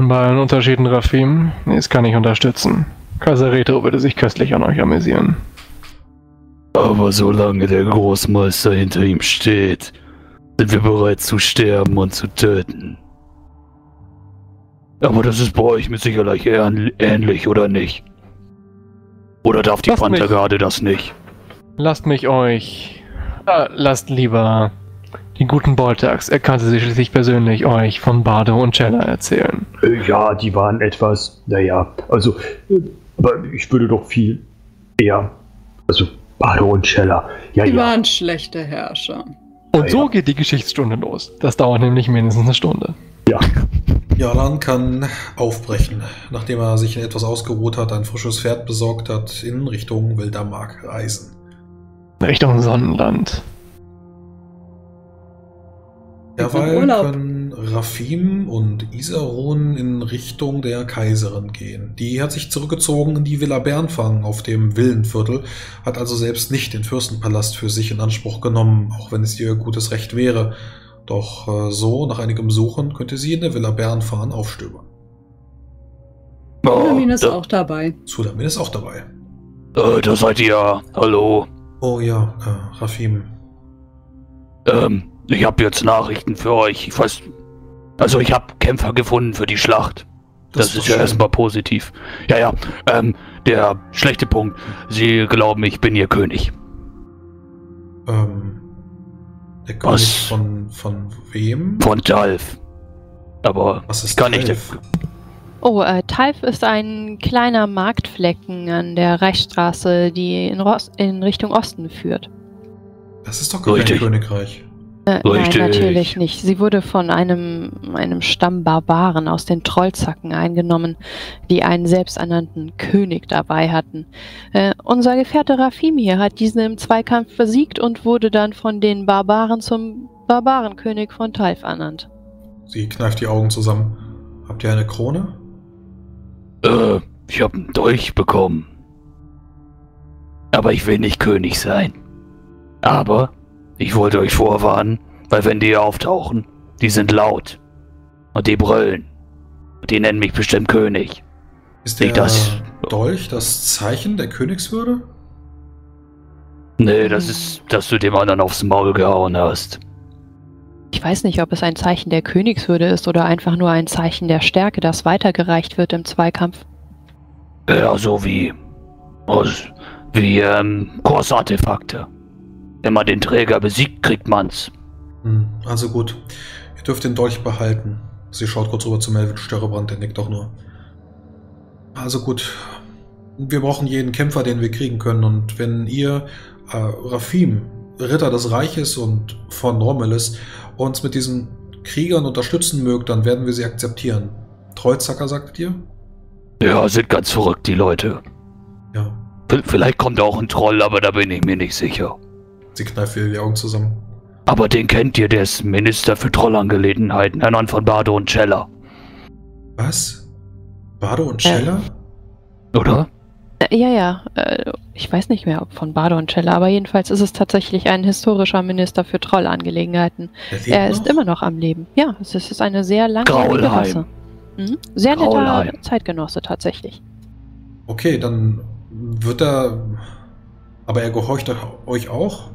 Bei den Unterschieden, Rafim, das kann ich unterstützen. Kaiser Retro würde sich köstlich an euch amüsieren. Aber solange der Großmeister hinter ihm steht, sind wir bereit zu sterben und zu töten. Aber das ist bei euch mit Sicherheit ähnlich, oder nicht? Oder darf die Panthergarde das nicht? Lasst mich euch. Äh, lasst lieber die guten Boltax. Er kannte sich schließlich persönlich euch von Bardo und Cella erzählen. Äh, ja, die waren etwas, naja, also, äh, aber ich würde doch viel eher, also Bardo und Cella. Ja, die ja. waren schlechte Herrscher. Und ja, so ja. geht die Geschichtsstunde los. Das dauert nämlich mindestens eine Stunde. Ja. Jalan kann aufbrechen, nachdem er sich etwas ausgeruht hat, ein frisches Pferd besorgt hat, in Richtung Wildermark reisen. Richtung Sonnenland. Derweil können Rafim und Isaron in Richtung der Kaiserin gehen. Die hat sich zurückgezogen in die Villa Bernfang auf dem Villenviertel, hat also selbst nicht den Fürstenpalast für sich in Anspruch genommen, auch wenn es ihr gutes Recht wäre. Doch äh, so, nach einigem Suchen, könnte sie in der Villa Bernfahn aufstöbern. Oh, ist auch dabei. Sudamin ist auch dabei. Äh, da seid ihr. Hallo. Oh ja, äh, Rafim. Ähm, ich habe jetzt Nachrichten für euch. Ich weiß, also ich habe Kämpfer gefunden für die Schlacht. Das, das ist, ja erstmal positiv. Ja, ja. Ähm, der schlechte Punkt. Sie glauben, ich bin ihr König. Ähm, der König Was? von, von wem? Von Talf. Aber Was ist kann Talf? nicht. Oh, äh, Talf ist ein kleiner Marktflecken an der Reichsstraße, die in, in Richtung Osten führt. Das ist doch kein Königreich. Äh, nein, natürlich nicht. Sie wurde von einem, einem Stamm Barbaren aus den Trollzacken eingenommen, die einen selbsternannten König dabei hatten. Äh, unser Gefährte Rafim hier hat diesen im Zweikampf besiegt und wurde dann von den Barbaren zum Barbarenkönig von Taif ernannt. Sie kneift die Augen zusammen. Habt ihr eine Krone? Äh, ich hab einen Dolch bekommen. Aber ich will nicht König sein. Aber ich wollte euch vorwarnen, weil wenn die auftauchen, die sind laut. Und die brüllen. Und die nennen mich bestimmt König. Ist der das Dolch das Zeichen der Königswürde? Nee, das ist, dass du dem anderen aufs Maul gehauen hast. Ich weiß nicht, ob es ein Zeichen der Königswürde ist oder einfach nur ein Zeichen der Stärke, das weitergereicht wird im Zweikampf. Ja, so wie. wie, ähm, Kursartefakte. Wenn man den Träger besiegt, kriegt man's. Hm, also gut. Ihr dürft den Dolch behalten. Sie schaut kurz rüber zu Melvin Störrebrand, der nickt auch nur. Also gut. Wir brauchen jeden Kämpfer, den wir kriegen können. Und wenn ihr, äh, Rafim, Ritter des Reiches und von Rommelis, uns mit diesen Kriegern unterstützen mögt, dann werden wir sie akzeptieren. Treuzacker, sagtet ihr? Ja, sind ganz verrückt, die Leute. Ja. Vielleicht kommt auch ein Troll, aber da bin ich mir nicht sicher. Sie kneift wieder die Augen zusammen. Aber den kennt ihr, der ist Minister für Trollangelegenheiten, ernannt von Bardo und Cella. Was? Bardo und Cella? Äh, Oder? Äh, ja, ja. Äh, ich weiß nicht mehr, ob von Bardo und Cella, aber jedenfalls ist es tatsächlich ein historischer Minister für Trollangelegenheiten. Er ist noch? immer noch am Leben. Ja, es ist eine sehr lange Rasse. Mhm. Sehr netter Zeitgenosse tatsächlich. Okay, dann wird er. Aber er gehorcht euch auch?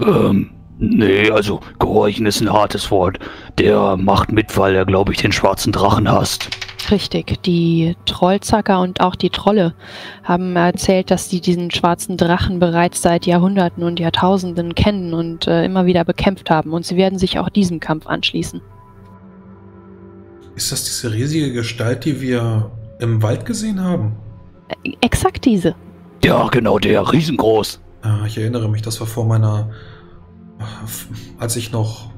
Ähm, nee, also gehorchen ist ein hartes Wort. Der macht mit, weil er, glaube ich, den schwarzen Drachen hasst. Richtig, die Trollzacker und auch die Trolle haben erzählt, dass sie diesen schwarzen Drachen bereits seit Jahrhunderten und Jahrtausenden kennen und äh, immer wieder bekämpft haben. Und sie werden sich auch diesem Kampf anschließen. Ist das diese riesige Gestalt, die wir im Wald gesehen haben? Äh, exakt diese. Ja, genau, der, riesengroß. Ja, ich erinnere mich, das war vor meiner. Als ich noch.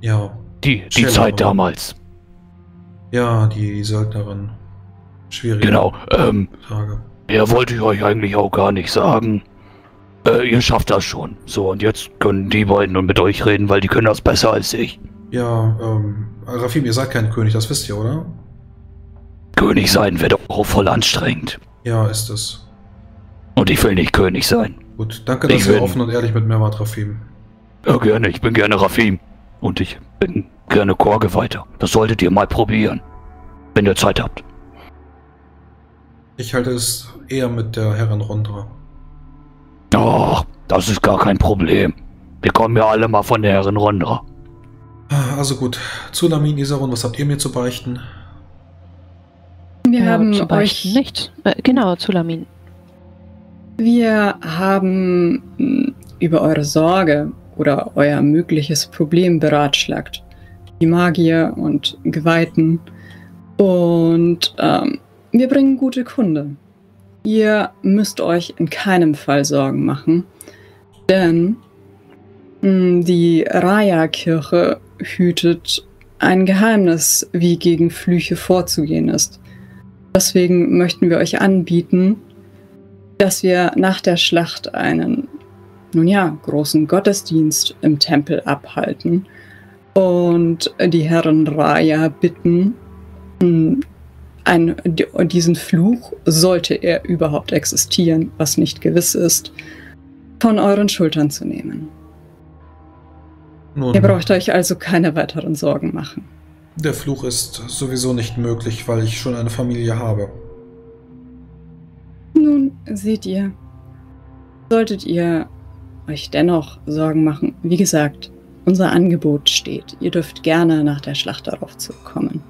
Ja. Die, die Zeit war. damals. Ja, die Söldnerin. Schwierig. Genau. Ähm, Frage. Ja, wollte ich euch eigentlich auch gar nicht sagen. Äh, ihr schafft das schon. So, und jetzt können die beiden nun mit euch reden, weil die können das besser als ich. Ja, ähm, Rafim, ihr seid kein König, das wisst ihr, oder? König sein wird auch voll anstrengend. Ja, ist es. Und ich will nicht König sein. Gut, danke, dass ihr offen und ehrlich mit mir wart, Rafim. Ja, gerne. Ich bin gerne Rafim. Und ich bin gerne Chorgeweihter. Das solltet ihr mal probieren. wenn ihr Zeit habt. Ich halte es eher mit der Herren Rondra. Ach, das ist gar kein Problem. Wir kommen ja alle mal von der Herren Rondra. Also gut, Tsunamin, Isaron, was habt ihr mir zu beichten? Wir Ja, haben zu beichten euch. nicht. Äh, genau, Zulamin. Wir haben mh, über eure Sorge oder euer mögliches Problem beratschlagt. Die Magier und Geweihten. Und ähm, wir bringen gute Kunde. Ihr müsst euch in keinem Fall Sorgen machen, denn mh, die Raya-Kirche hütet ein Geheimnis, wie gegen Flüche vorzugehen ist. Deswegen möchten wir euch anbieten, dass wir nach der Schlacht einen, nun ja, großen Gottesdienst im Tempel abhalten und die Herren Raya bitten, mh, ein, di- diesen Fluch, sollte er überhaupt existieren, was nicht gewiss ist, von euren Schultern zu nehmen. Nun, Ihr braucht euch also keine weiteren Sorgen machen. der Fluch ist sowieso nicht möglich, weil ich schon eine Familie habe. Nun, seht ihr, solltet ihr euch dennoch Sorgen machen, wie gesagt, unser Angebot steht. Ihr dürft gerne nach der Schlacht darauf zurückkommen.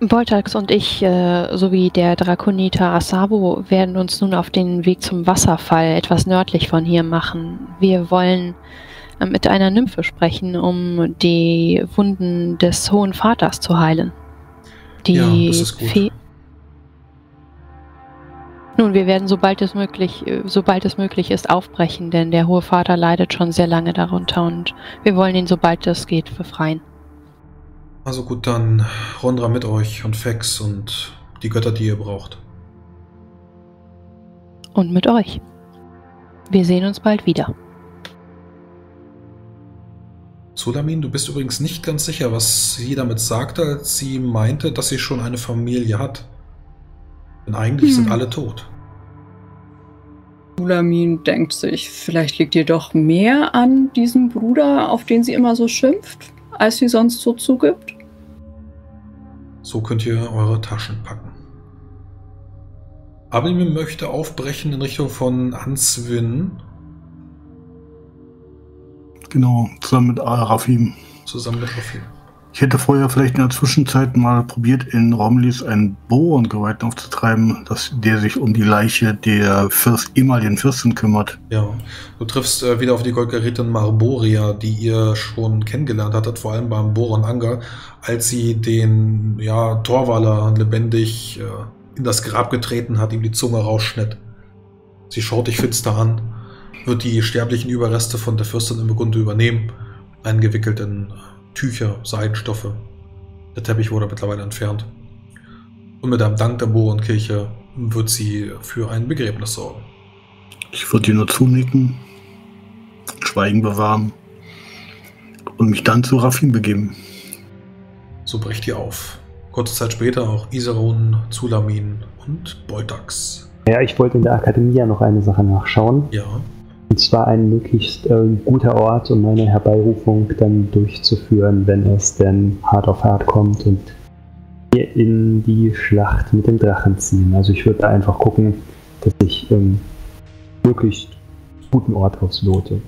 Voltax und ich, äh, sowie der Drakoniter Asabo, werden uns nun auf den Weg zum Wasserfall etwas nördlich von hier machen. Wir wollen äh, mit einer Nymphe sprechen, um die Wunden des Hohen Vaters zu heilen. Die Ja, das ist gut. Fee nun, wir werden, sobald es möglich, äh, sobald es möglich ist, aufbrechen, denn der Hohe Vater leidet schon sehr lange darunter und wir wollen ihn, sobald es geht, befreien. Also gut, dann Rondra mit euch und Fex und die Götter, die ihr braucht. Und mit euch. Wir sehen uns bald wieder. Sulamin, du bist übrigens nicht ganz sicher, was sie damit sagte, als sie meinte, dass sie schon eine Familie hat. Denn eigentlich Hm. sind alle tot. Sulamin denkt sich, vielleicht liegt ihr doch mehr an diesem Bruder, auf den sie immer so schimpft, als sie sonst so zugibt. So könnt ihr eure Taschen packen. Abelmim möchte aufbrechen in Richtung von Answin, Genau, zusammen mit Arafim. zusammen mit Rafim. Ich hätte vorher vielleicht in der Zwischenzeit mal probiert, in Romlis einen Bohrengeweihten aufzutreiben, dass der sich um die Leiche der Fürst, ehemaligen Fürstin kümmert. Ja, du triffst äh, wieder auf die Golgarithin Marboria, die ihr schon kennengelernt hattet, vor allem beim Boron Anger, als sie den ja, Torwaller lebendig äh, in das Grab getreten hat, ihm die Zunge rausschnitt. Sie schaut dich finster an, wird die sterblichen Überreste von der Fürstin im Begunde übernehmen, eingewickelt in äh, Tücher, Seidenstoffe. Der Teppich wurde mittlerweile entfernt. Und mit einem Dank der Borenkirche wird sie für ein Begräbnis sorgen. Ich würde ihr nur zunicken, Schweigen bewahren und mich dann zu Rafim begeben. So bricht ihr auf. Kurze Zeit später auch Iseron, Zulamin und Boltax. Ja, ich wollte in der Akademie ja noch eine Sache nachschauen. Ja, Und zwar ein möglichst äh, guter Ort, um meine Herbeirufung dann durchzuführen, wenn es denn hart auf hart kommt und wir in die Schlacht mit dem Drachen ziehen. Also ich würde da einfach gucken, dass ich ähm, möglichst guten Ort auslote.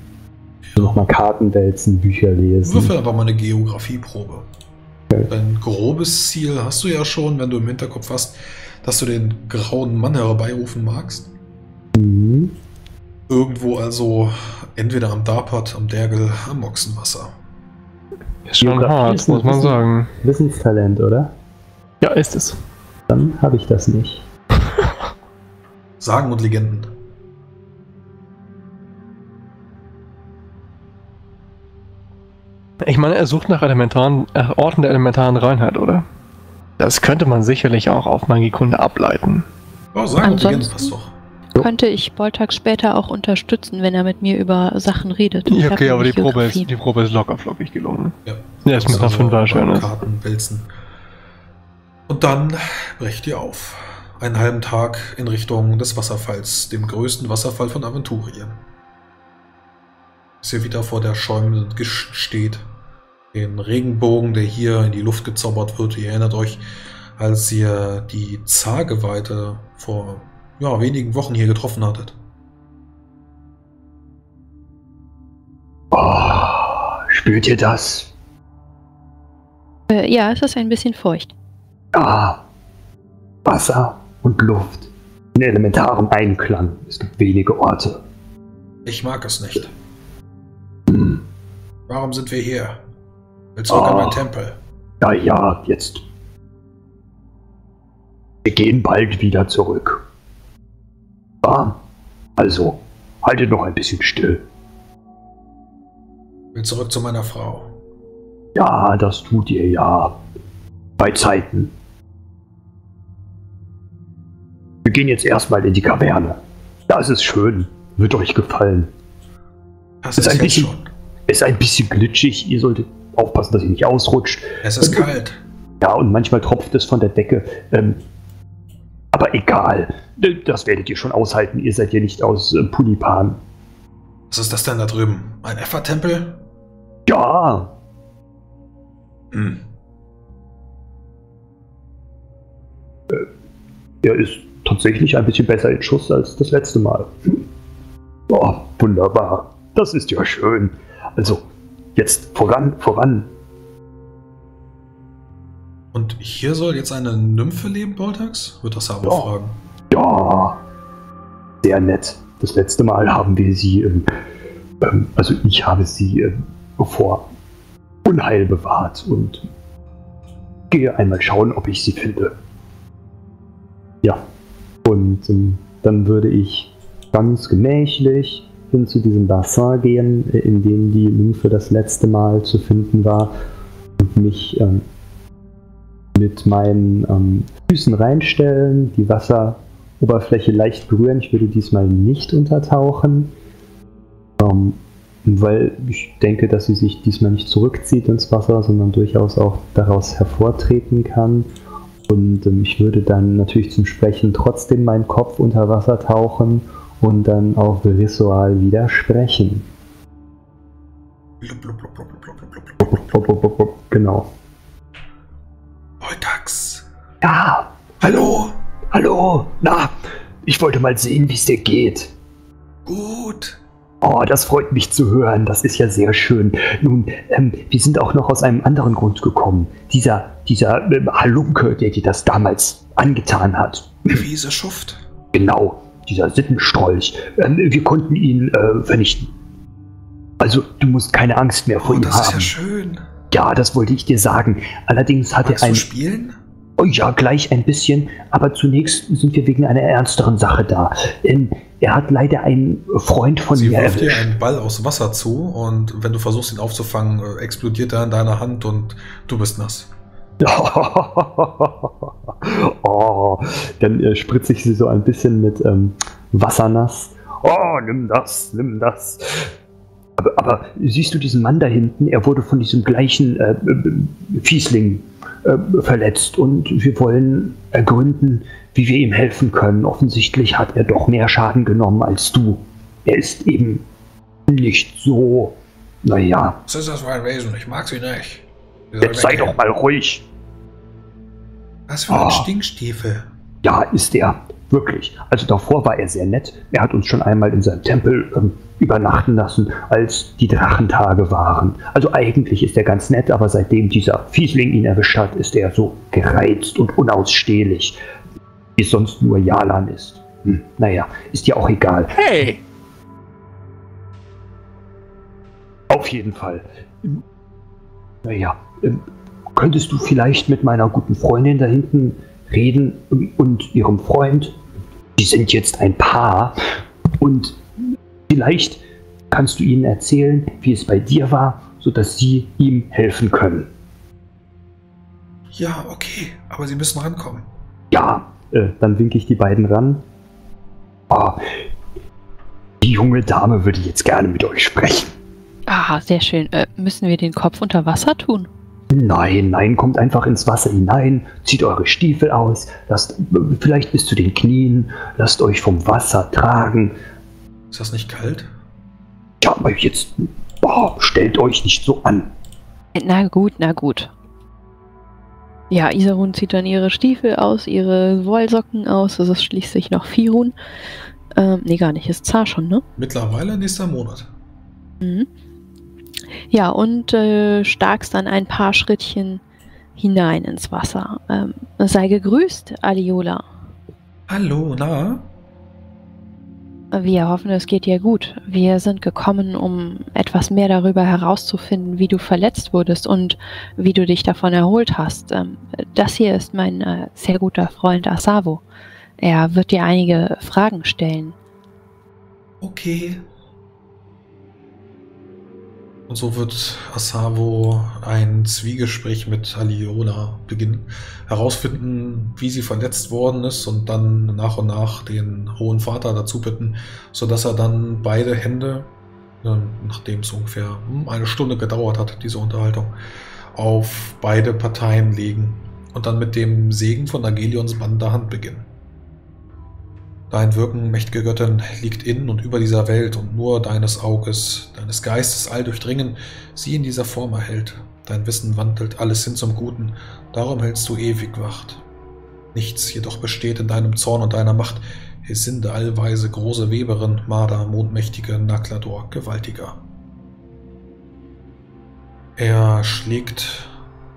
Also Nochmal Karten wälzen, Bücher lesen. würfel aber mal eine Geografieprobe. Okay. Dein grobes Ziel hast du ja schon, wenn du im Hinterkopf hast, dass du den grauen Mann herbeirufen magst. Mhm. Irgendwo also entweder am Darpat, am Dergel, am Ochsenwasser. Ist schon Geografie hart, ist ein muss man bisschen- sagen. Wissenstalent, oder? Ja, ist es. Dann habe ich das nicht. Sagen und Legenden. Ich meine, er sucht nach elementaren, äh, Orten der elementaren Reinheit, oder? Das könnte man sicherlich auch auf Magiekunde ableiten. Oh, Sagen und Legenden passt doch. Könnte ich Boltax später auch unterstützen, wenn er mit mir über Sachen redet. Ich Ja, okay, aber die Probe, ist, die Probe ist locker flockig gelungen. Ja. Ja, ist mit einer Also Fünfer schön. ist. Karten wälzen. Und dann brecht ihr auf. Einen halben Tag in Richtung des Wasserfalls, dem größten Wasserfall von Aventurien. Bis ihr wieder vor der schäumenden Gischt steht, den Regenbogen, der hier in die Luft gezaubert wird. Ihr erinnert euch, als ihr die Zargeweite vor ja, wenigen Wochen hier getroffen hattet. Oh, spürt ihr das? Äh, ja, es ist ein bisschen feucht. Ah, Wasser und Luft in elementarem Einklang. Es gibt wenige Orte. Ich mag es nicht. Hm. Warum sind wir hier? Will zurück oh. an meinen Tempel. Ja, ja, jetzt. Wir gehen bald wieder zurück. Ja, also, haltet noch ein bisschen still. Will zurück zu meiner Frau. Ja, das tut ihr ja. Bei Zeiten. Wir gehen jetzt erstmal in die Kaverne. Da ist es schön. Wird euch gefallen. Das ist, ist ein bisschen, schon. Ist ein bisschen glitschig. Ihr solltet aufpassen, dass ihr nicht ausrutscht. Es ist und, kalt. Ja, und manchmal tropft es von der Decke. Ähm, aber egal. Das werdet ihr schon aushalten. Ihr seid ja nicht aus äh, Pulipan. Was ist das denn da drüben? Ein Effa-Tempel? Ja. Hm. Äh, er ist tatsächlich ein bisschen besser in Schuss als das letzte Mal. Oh, wunderbar. Das ist ja schön. Also, jetzt voran, voran. Und hier soll jetzt eine Nymphe leben, Boltax? Wird das aber ja. fragen. Ja, sehr nett. Das letzte Mal haben wir sie, ähm, ähm, also ich habe sie ähm, vor Unheil bewahrt und gehe einmal schauen, ob ich sie finde. Ja, und ähm, dann würde ich ganz gemächlich hin zu diesem Bassin gehen, äh, in dem die Nymphe das letzte Mal zu finden war und mich ähm, mit meinen ähm, Füßen reinstellen, die Wasseroberfläche leicht berühren. Ich würde diesmal nicht untertauchen, ähm, weil ich denke, dass sie sich diesmal nicht zurückzieht ins Wasser, sondern durchaus auch daraus hervortreten kann. Und ähm, ich würde dann natürlich zum Sprechen trotzdem meinen Kopf unter Wasser tauchen und dann auf Ritual wieder sprechen. Genau. Ja. Hallo. Hallo. Na, ich wollte mal sehen, wie es dir geht. Gut. Oh, das freut mich zu hören. Das ist ja sehr schön. Nun, ähm, wir sind auch noch aus einem anderen Grund gekommen. Dieser, dieser äh, Halunke, der dir das damals angetan hat. Der fiese Schuft. Genau, dieser Sittenstrolch. Ähm, wir konnten ihn äh, vernichten. Also, du musst keine Angst mehr vor oh, ihm das haben. Das ist ja schön. Ja, das wollte ich dir sagen. Allerdings hat Magst er ein. Du spielen? Oh ja, gleich ein bisschen, aber zunächst sind wir wegen einer ernsteren Sache da. Ähm, er hat leider einen Freund von Sie mir wirft dir einen Ball aus Wasser zu und wenn du versuchst, ihn aufzufangen, äh, explodiert er in deiner Hand und du bist nass. oh, dann äh, spritze ich sie so ein bisschen mit ähm, Wasser nass. Oh, nimm das, nimm das. Aber, aber, siehst du diesen Mann da hinten? Er wurde von diesem gleichen äh, äh, Fiesling verletzt und wir wollen ergründen, wie wir ihm helfen können. Offensichtlich hat er doch mehr Schaden genommen als du. Er ist eben nicht so, naja. Was ist das für ein Wesen? Ich mag sie nicht. Jetzt sei doch mal ruhig. Was für ein oh. Stinkstiefel. Ja, ist er. Wirklich. Also davor war er sehr nett. Er hat uns schon einmal in seinem Tempel ähm, übernachten lassen, als die Drachentage waren. Also eigentlich ist er ganz nett, aber seitdem dieser Fiesling ihn erwischt hat, ist er so gereizt und unausstehlich, wie es sonst nur Jalan ist. Hm, naja, ist ja auch egal. Hey! Auf jeden Fall. Naja, ähm, könntest du vielleicht mit meiner guten Freundin da hinten reden und ihrem Freund. Die sind jetzt ein Paar und vielleicht kannst du ihnen erzählen, wie es bei dir war, sodass sie ihm helfen können. Ja, okay, aber sie müssen rankommen. Ja, äh, dann winke ich die beiden ran. Oh, die junge Dame würde jetzt gerne mit euch sprechen. Ah, sehr schön. Äh, müssen wir den Kopf unter Wasser tun? Nein, nein, kommt einfach ins Wasser hinein, zieht eure Stiefel aus, lasst vielleicht bis zu den Knien, lasst euch vom Wasser tragen. Ist das nicht kalt? Ja, aber jetzt boah, stellt euch nicht so an. Na gut, na gut. Ja, Isarun zieht dann ihre Stiefel aus, ihre Wollsocken aus. Das ist schließlich noch Firun. Ähm, nee, gar nicht. Ist Zar schon, ne? Mittlerweile nächster Monat. Mhm. Ja, und äh, starkst dann ein paar Schrittchen hinein ins Wasser. Ähm, sei gegrüßt, Aliola. Hallo, na? Wir hoffen, es geht dir gut. Wir sind gekommen, um etwas mehr darüber herauszufinden, wie du verletzt wurdest und wie du dich davon erholt hast. Ähm, das hier ist mein äh, sehr guter Freund Asavo. Er wird dir einige Fragen stellen. Okay, und so wird Asavo ein Zwiegespräch mit Aliola beginnen, herausfinden, wie sie verletzt worden ist und dann nach und nach den Hohen Vater dazu bitten, sodass er dann beide Hände, nachdem es ungefähr hm, eine Stunde gedauert hat, diese Unterhaltung, auf beide Parteien legen und dann mit dem Segen von Agelions Band der Hand beginnen. Dein Wirken, mächtige Göttin, liegt in und über dieser Welt und nur deines Auges, deines Geistes all durchdringen, sie in dieser Form erhält. Dein Wissen wandelt alles hin zum Guten, darum hältst du ewig Wacht. Nichts jedoch besteht in deinem Zorn und deiner Macht, Hesinde allweise, große Weberin, Marder, mondmächtige, Naklador, gewaltiger. Er schlägt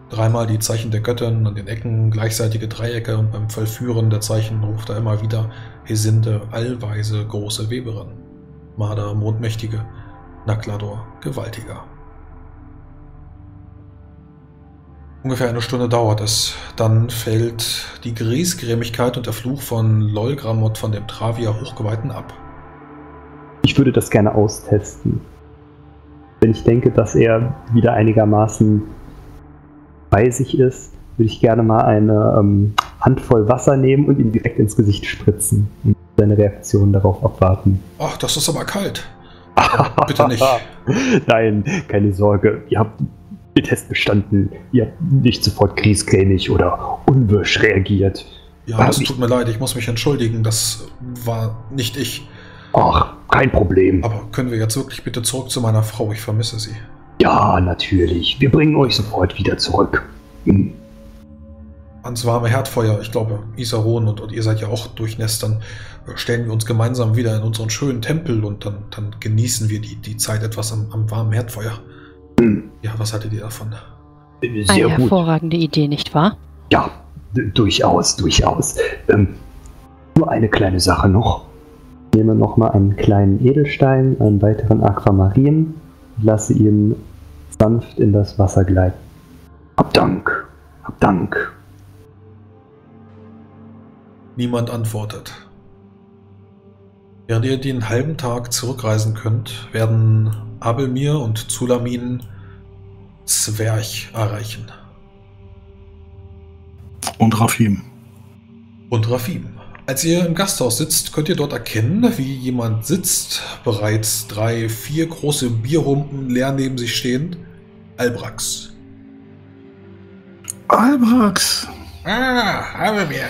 dreimal die Zeichen der Göttin an den Ecken, gleichzeitige Dreiecke und beim Vollführen der Zeichen ruft er immer wieder Hesinde, allweise, große Weberin, Marder, mondmächtige, Naklador, gewaltiger. Ungefähr eine Stunde dauert es. Dann fällt die Griesgrämigkeit und der Fluch von Lolgramot von dem Travia Hochgeweihten ab. Ich würde das gerne austesten. Wenn ich denke, dass er wieder einigermaßen bei sich ist, würde ich gerne mal eine ähm, Handvoll Wasser nehmen und ihm direkt ins Gesicht spritzen und seine Reaktion darauf abwarten. Ach, das ist aber kalt. Bitte nicht. Nein, keine Sorge. Ihr habt den Test bestanden. Ihr habt nicht sofort kriesgrämig oder unwirsch reagiert. Ja, es tut mir leid, ich muss mich entschuldigen. Das war nicht ich. Ach, kein Problem. Aber können wir jetzt wirklich bitte zurück zu meiner Frau? Ich vermisse sie. Ja, natürlich. Wir bringen euch sofort wieder zurück. Hm. Ans warme Herdfeuer, ich glaube, Isaron und, und ihr seid ja auch durchnässt, dann stellen wir uns gemeinsam wieder in unseren schönen Tempel und dann, dann genießen wir die, die Zeit etwas am, am warmen Herdfeuer. Hm. Ja, was haltet ihr davon? Sehr Eine hervorragende gut. Idee, nicht wahr? Ja, durchaus, durchaus. Ähm, nur eine kleine Sache noch. Ich nehme nochmal einen kleinen Edelstein, einen weiteren Aquamarin, lasse ihn sanft in das Wasser gleiten. Hab Dank, hab Dank. Niemand antwortet. Während ihr den halben Tag zurückreisen könnt, werden Abelmir und Zulamin Zwerch erreichen. Und Rafim. Und Rafim. Als ihr im Gasthaus sitzt, könnt ihr dort erkennen, wie jemand sitzt, bereits drei, vier große Bierhumpen leer neben sich stehend. Albrax. Albrax. Ah, Abelmir.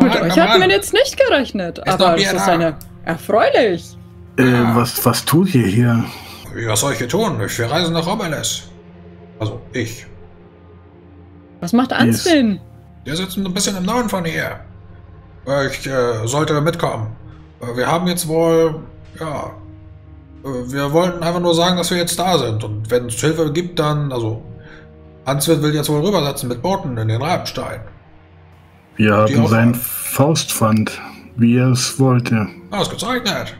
Mit euch hat man jetzt nicht gerechnet, ist aber das ist eine erfreulich. Äh, was, was tut ihr hier? Was soll ich hier tun? Wir reisen nach Obeles. Also, ich. Was macht Answin? Der sitzt ein bisschen im Norden von hier. Ich äh, sollte mitkommen. Äh, wir haben jetzt wohl, ja, äh, wir wollten einfach nur sagen, dass wir jetzt da sind. Und wenn es Hilfe gibt, dann, also, Answin will jetzt wohl rübersetzen mit Booten in den Rabenstein. Wir haben sein Faustpfand, wie er es wollte. Ausgezeichnet.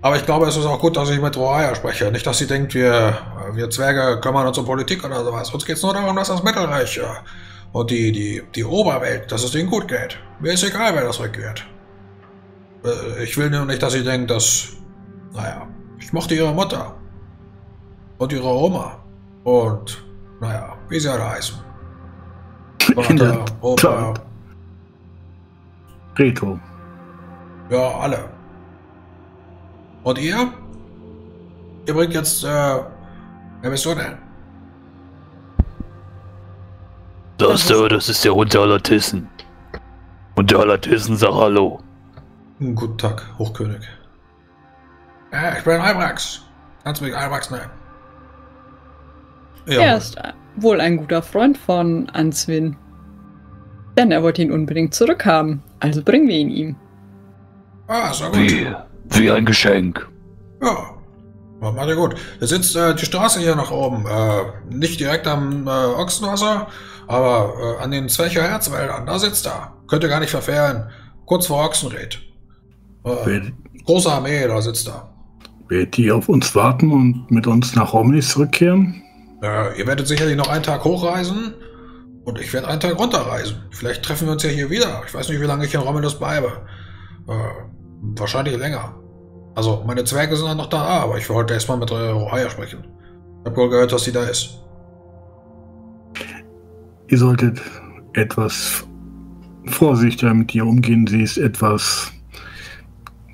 Aber ich glaube, es ist auch gut, dass ich mit Roaya spreche. Nicht, dass sie denkt, wir, wir Zwerge kümmern uns um Politik oder sowas. Uns geht es nur darum, dass das Mittelreich und die, die, die Oberwelt, dass es ihnen gut geht. Mir ist egal, wer das regiert. Äh, ich will nur nicht, dass sie denkt, dass... Naja, ich mochte ihre Mutter. Und ihre Oma. Und, naja, wie sie alle heißen. Opa. Reto. Ja, alle. Und ihr? Ihr bringt jetzt, äh, wer bist du denn? Das, das, das ist der Hund der Alatissen. Und der Alatissen sagt Hallo. Guten Tag, Hochkönig. Ja, ich bin Albrax. Kannst du mich Albrax nennen? Ja. Er ist wohl ein guter Freund von Answin. Denn er wollte ihn unbedingt zurückhaben. Also bringen wir ihn ihm. Ah, ist gut. Wie, wie ein Geschenk. Ja. Macht ja gut. Er sitzt äh, die Straße hier nach oben. Äh, nicht direkt am äh, Ochsenwasser, aber äh, an den Zwercher Herzwäldern. Da sitzt er. Könnt ihr gar nicht verfehlen. Kurz vor Ochsenred. Äh, große Armee, da sitzt er. Wird die auf uns warten und mit uns nach Romney zurückkehren? Äh, ihr werdet sicherlich noch einen Tag hochreisen und ich werde einen Tag runterreisen. Vielleicht treffen wir uns ja hier wieder. Ich weiß nicht, wie lange ich in Romulus bleibe. Äh, wahrscheinlich länger. Also, meine Zwerge sind dann noch da, aber ich wollte erstmal mit äh, Rohaya sprechen. Ich habe wohl gehört, dass sie da ist. Ihr solltet etwas vorsichtiger mit ihr umgehen. Sie ist etwas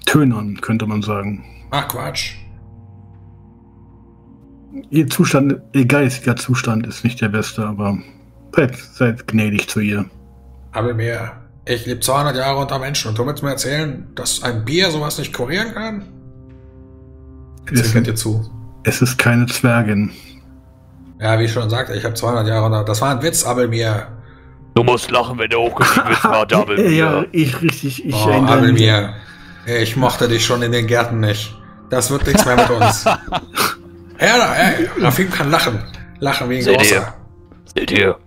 tönern, könnte man sagen. Ach, Quatsch. Ihr Zustand, ihr geistiger Zustand ist nicht der beste, aber Seid, seid gnädig zu ihr. Aber mir, ich lebe 200 Jahre unter Menschen und du willst mir erzählen, dass ein Bier sowas nicht kurieren kann? Erzähl dir zu. Es ist keine Zwergin. Ja, wie ich schon sagte, ich habe 200 Jahre unter... Das war ein Witz, Abelmir. Du musst lachen, wenn du hochgeschrieben bist, war Abelmir. Ja, ich richtig, ich oh, Abelmir. Ich mochte dich schon in den Gärten nicht. Das wird nichts mehr mit uns. ja, hey, Rafim kann lachen. Lachen wie ein Seht großer. Ihr? Seht ihr?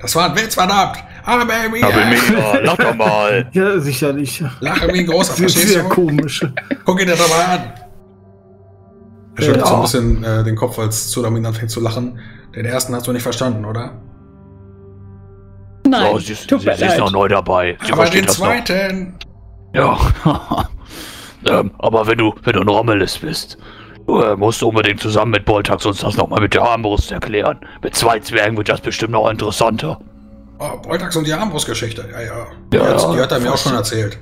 Das war ein Witz, verdammt! Aber Baby! Aber Mia, lach doch mal! Ja, sicherlich. Lache wie ein großer, Das ist sehr komisch. Guck ihn dir doch mal an! Er schüttelt ja. so ein bisschen äh, den Kopf, als Zulamin anfängt zu lachen. Den ersten hast du nicht verstanden, oder? Nein, oh, sie, ist, sie, sie ist noch neu dabei. Sie aber den zweiten! Noch. Ja. ähm, aber wenn du, wenn du ein Rommelis bist, Du äh, musst unbedingt zusammen mit Boltax uns das nochmal mit der Armbrust erklären. Mit zwei Zwergen wird das bestimmt noch interessanter. Oh, Boltax und die Armbrustgeschichte, ja, ja. Die, ja, hat, die hat er mir auch schon erzählt.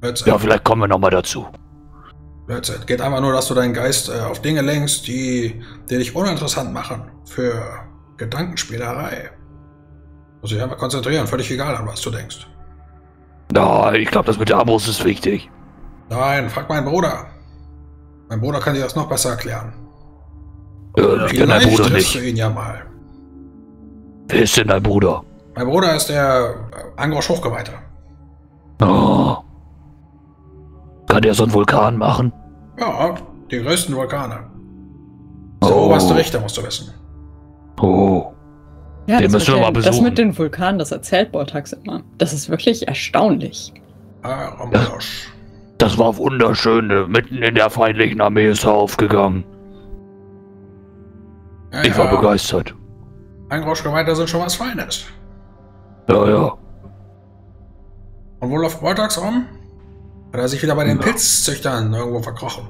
That's ja, vielleicht kommen wir nochmal dazu. It. Geht einfach nur, dass du deinen Geist äh, auf Dinge lenkst, die, die dich uninteressant machen. Für Gedankenspielerei. Muss dich einfach konzentrieren, völlig egal an was du denkst. Na, ich glaube, das mit der Armbrust ist wichtig. Nein, frag meinen Bruder. Mein Bruder kann dir das noch besser erklären. Äh, ich kenne deinen Bruder nicht. Du ihn ja mal. Wer ist denn dein Bruder? Mein Bruder ist der Angrosch Hochgeweihte. Oh. Kann der so einen Vulkan machen? Ja, die größten Vulkane. Der oh. oberste Richter musst du wissen. Oh. Ja, den müssen wir mal besuchen. Das mit den Vulkanen, das erzählt Bortax immer. Das ist wirklich erstaunlich. Ah, Rambosch. Das war wunderschön. Ne? Mitten in der feindlichen Armee ist er aufgegangen. Ja, ich war ja. begeistert. Ein Rauschgeweihter sind schon was Feines. Ja, ja. Und wo läuft Voltax rum? Hat er sich wieder bei den ja. Pilzzüchtern irgendwo verkrochen?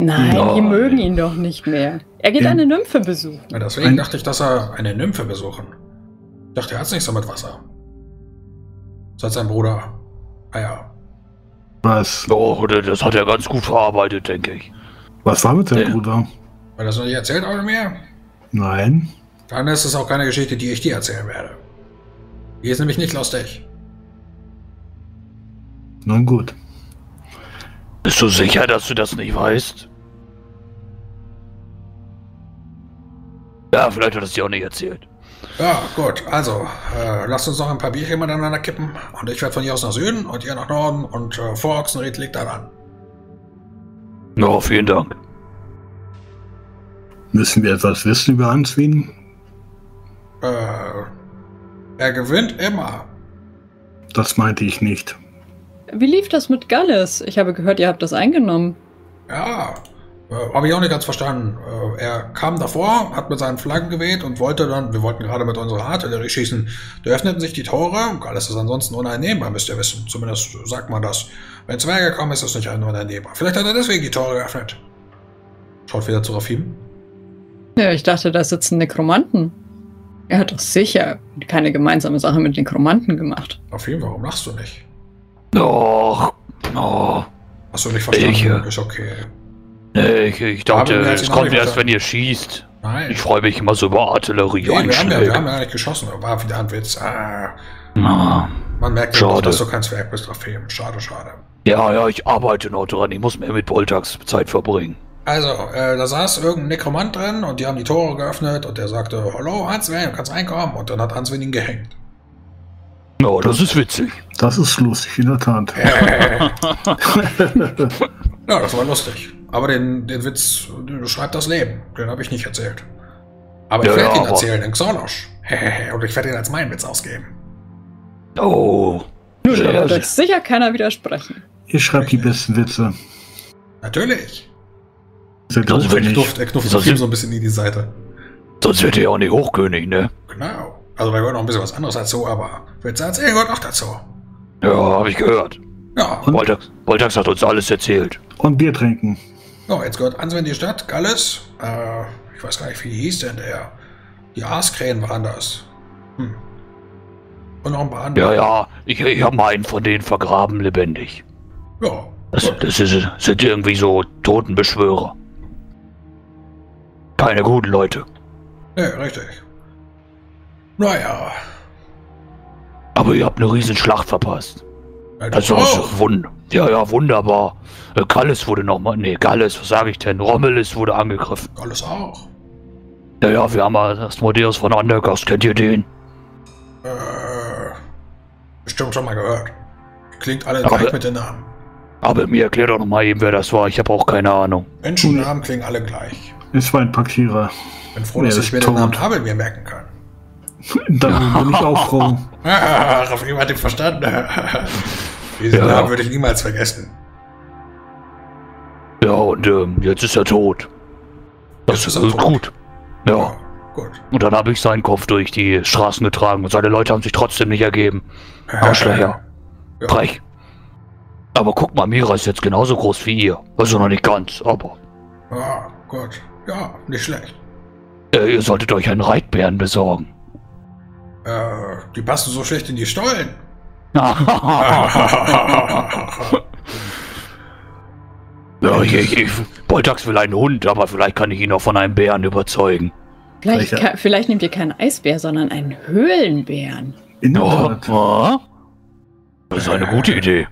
Nein, ja. die mögen ihn doch nicht mehr. Er geht ja. eine Nymphe besuchen. Ja, deswegen dachte ich, dass er eine Nymphe besuchen. Ich dachte, er hat es nicht so mit Wasser. Das hat sein Bruder. Ah ja. Was? Oh, das hat er ganz gut verarbeitet, denke ich. Was war mit seinem ja. Bruder? War das noch nicht erzählt oder mehr? Nein. Dann ist es auch keine Geschichte, die ich dir erzählen werde. Die ist nämlich nicht lustig. Nun gut. Bist du sicher, dass du das nicht weißt? Ja, vielleicht hat es dir auch nicht erzählt. Ja, gut. Also, äh, lasst uns noch ein paar Bierchen miteinander kippen. Und ich werde von hier aus nach Süden und ihr nach Norden. Und äh, vor Ochsenried liegt dann an. Ja, vielen Dank. Müssen wir etwas wissen über Answin? Äh, er gewinnt immer. Das meinte ich nicht. Wie lief das mit Galles? Ich habe gehört, ihr habt das eingenommen. Ja, äh, Habe ich auch nicht ganz verstanden. Äh, er kam davor, hat mit seinen Flaggen geweht und wollte dann, wir wollten gerade mit unserer Artillerie schießen, da öffneten sich die Tore. Alles ist ansonsten uneinnehmbar, müsst ihr wissen. Zumindest sagt man das. Wenn Zwerge kommen, ist das nicht uneinnehmbar. Vielleicht hat er deswegen die Tore geöffnet. Schaut wieder zu Rafim. Ja, ich dachte, da sitzen Nekromanten. Er hat doch sicher keine gemeinsame Sache mit Nekromanten gemacht. Rafim, warum lachst du nicht? Doch. Oh. Hast du nicht verstanden? Ich, ist okay. Nee, ich, ich dachte, es kommt erst, wenn ihr schießt. Nein. Ich freue mich immer so über Artillerie. Nee, wir, haben ja, wir haben ja nicht geschossen, war wieder ein Witz. Ah. Ah, Man merkt ja doch, dass du kein Zwerg bist, Rafim. Schade, schade. Ja, ja, ich arbeite noch dran. Ich muss mehr mit Boltax Zeit verbringen. Also, äh, da saß irgendein Nekromant drin und die haben die Tore geöffnet und der sagte, hallo Answen, du kannst reinkommen. Und dann hat Answen ihn gehängt. Oh, das ist witzig. Das ist lustig, in der Tat. ja, das war lustig. Aber den, den Witz schreibt das Leben. Den habe ich nicht erzählt. Aber ich Ja, werde ihn aber- erzählen in Xolosch. und ich werde ihn als meinen Witz ausgeben. Oh. Nun, da wird euch sicher keiner widersprechen. Ihr schreibt die besten Witze. Natürlich. Wenn Er ich. knuffelt, er so ein bisschen in die Seite. Sonst wird er ja auch nicht Hochkönig, ne? Genau. Also da gehört noch ein bisschen was anderes dazu, aber Witze erzählen gehört auch dazu. Ja, habe ich gehört. Ja. Und? Voltax, Voltax hat uns alles erzählt. Und Bier trinken. So, jetzt gehört Answen die Stadt, Galles. Äh, ich weiß gar nicht, wie hieß denn der? Die Aaskrähen waren das. Hm. Und noch ein paar andere. Ja, ja, ich, ich habe mal einen von denen vergraben, lebendig. Ja. Das, das ist, sind irgendwie so Totenbeschwörer. Keine guten Leute. Nee, richtig. Naja. Aber ihr habt eine riesen Schlacht verpasst. Ja, du Also, auch. wund ja, ja, wunderbar. Äh, Galles wurde nochmal, nee, Galles, was sage ich denn? Romulus wurde angegriffen. Alles auch. Ja, ja, wir haben mal das Modeus von Andergast, kennt ihr den? Äh, bestimmt schon mal gehört. Klingt alle Aber- gleich mit den Namen. Aber mir erklärt doch noch mal eben, wer das war. Ich habe auch keine Ahnung. Menschennamen klingen alle gleich. Es war ein Paktierer. Bin froh, Nee, dass das ich mir den Namen. Abel mir merken kann. Da bin ich auch froh. Raffi hat ihn verstanden. Diesen Ja. Namen würde ich niemals vergessen. Ja, und ähm, jetzt ist er tot. Das ist ist gut. Ja. gut. Und dann habe ich seinen Kopf durch die Straßen getragen und seine Leute haben sich trotzdem nicht ergeben. Arschlöcher. Ja. Frech. Aber guck mal, Mira ist jetzt genauso groß wie ihr. Also noch nicht ganz, aber Ja, gut. Ja, nicht schlecht. äh, ihr solltet euch einen Reitbären besorgen. Äh, die passen so schlecht in die Stollen. ja, ich, ich, ich, Boltax will einen Hund, aber vielleicht kann ich ihn auch von einem Bären überzeugen. Vielleicht, ka- vielleicht nehmt ihr keinen Eisbär, sondern einen Höhlenbären. In der Oh, Tat. oh. Das ist eine gute Idee.